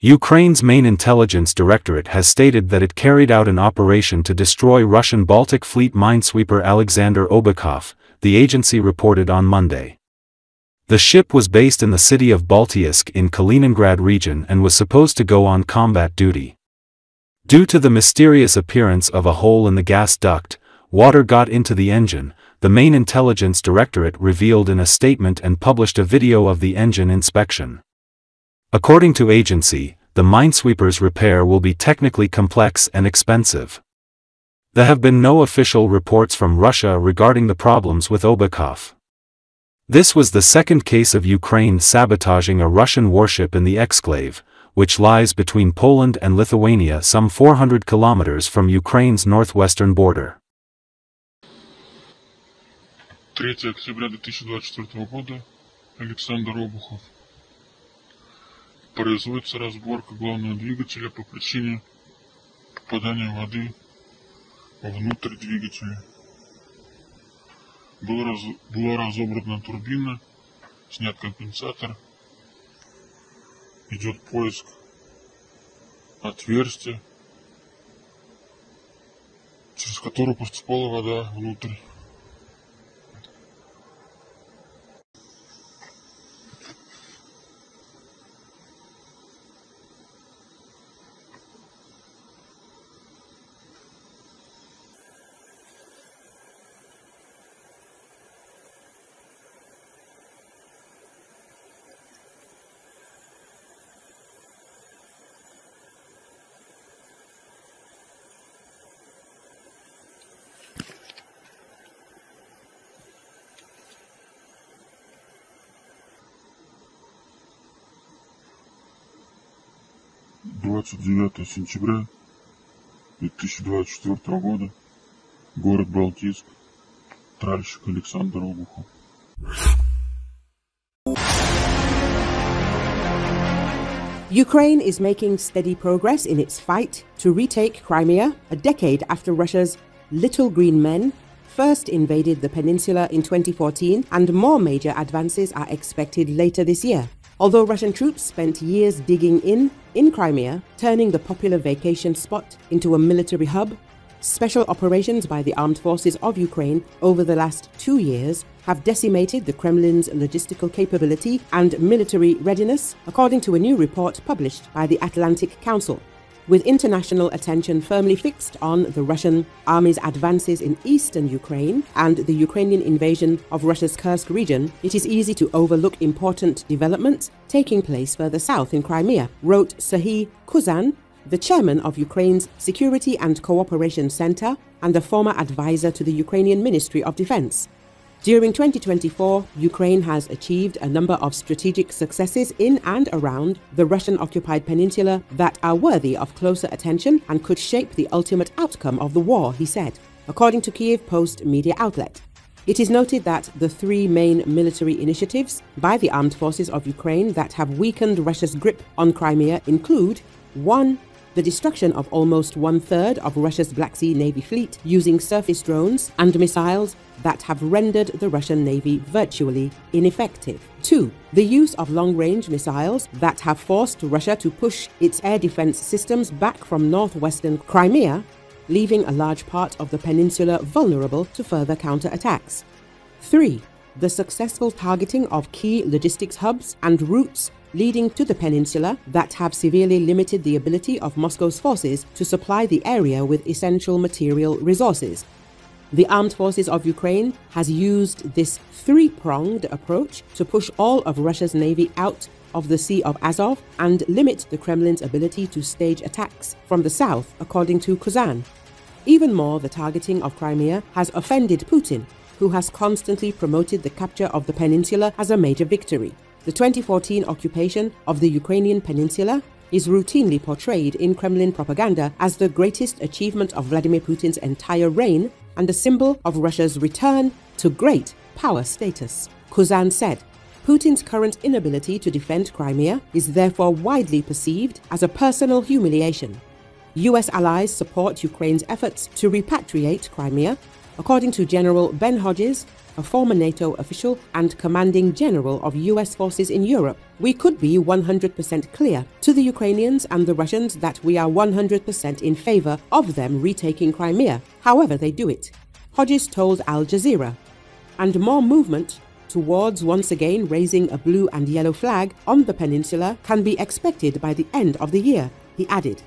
Ukraine's main intelligence directorate has stated that it carried out an operation to destroy Russian Baltic Fleet minesweeper Alexander Obukhov, the agency reported on Monday. The ship was based in the city of Baltiysk in Kaliningrad region and was supposed to go on combat duty. Due to the mysterious appearance of a hole in the gas duct, water got into the engine, the main intelligence directorate revealed in a statement and published a video of the engine inspection. According to agency, the Minesweeper's repair will be technically complex and expensive. There have been no official reports from Russia regarding the problems with Obukhov. This was the second case of Ukraine sabotaging a Russian warship in the exclave, which lies between Poland and Lithuania some 400 kilometers from Ukraine's northwestern border. 3 October 2024 Alexander Александр Производится разборка главного двигателя по причине попадания воды внутрь двигателя. Был раз, была разобрана турбина, снят компенсатор. Идет поиск отверстия, через которое поступала вода внутрь. 29 сентября 2024 года. Город Балтийск. Тральщик Александр Обухов. Ukraine is making steady progress in its fight to retake Crimea a decade after Russia's Little Green Men first invaded the peninsula in 2014, and more major advances are expected later this year. Although Russian troops spent years digging in in Crimea, turning the popular vacation spot into a military hub, special operations by the armed forces of Ukraine over the last two years have decimated the Kremlin's logistical capability and military readiness, according to a new report published by the Atlantic Council with international attention firmly fixed on the Russian army's advances in eastern Ukraine and the Ukrainian invasion of Russia's Kursk region, it is easy to overlook important developments taking place further south in Crimea, wrote Serhii Kuzan, the chairman of Ukraine's Security and Cooperation Center and a former advisor to the Ukrainian Ministry of Defense. During 2024, Ukraine has achieved a number of strategic successes in and around the Russian occupied peninsula that are worthy of closer attention and could shape the ultimate outcome of the war, he said, according to Kiev Post media outlet. It is noted that the three main military initiatives by the armed forces of Ukraine that have weakened Russia's grip on Crimea include 1 the destruction of almost one third of Russia's Black Sea Navy fleet using surface drones and missiles that have rendered the Russian Navy virtually ineffective. 2. The use of long range missiles that have forced Russia to push its air defense systems back from northwestern Crimea, leaving a large part of the peninsula vulnerable to further counterattacks. 3. The successful targeting of key logistics hubs and routes leading to the peninsula that have severely limited the ability of Moscow's forces to supply the area with essential material resources. The armed forces of Ukraine has used this three-pronged approach to push all of Russia's navy out of the Sea of Azov and limit the Kremlin's ability to stage attacks from the south, according to Kuzan. Even more, the targeting of Crimea has offended Putin, who has constantly promoted the capture of the peninsula as a major victory. The 2014 occupation of the Ukrainian peninsula is routinely portrayed in Kremlin propaganda as the greatest achievement of Vladimir Putin's entire reign and a symbol of Russia's return to great power status. Kuzan said, Putin's current inability to defend Crimea is therefore widely perceived as a personal humiliation. US allies support Ukraine's efforts to repatriate Crimea. According to General Ben Hodges, a former NATO official and commanding general of US forces in Europe. We could be 100% clear to the Ukrainians and the Russians that we are 100% in favor of them retaking Crimea, however they do it. Hodges told Al Jazeera. And more movement towards once again raising a blue and yellow flag on the peninsula can be expected by the end of the year, he added.